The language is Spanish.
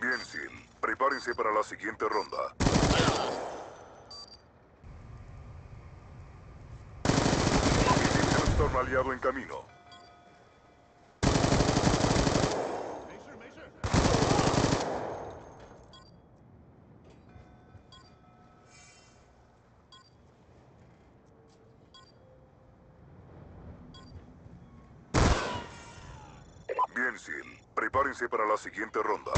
Bien, Sil. Prepárense para la siguiente ronda. Aliado en camino. Bien, Sil. Prepárense para la siguiente ronda.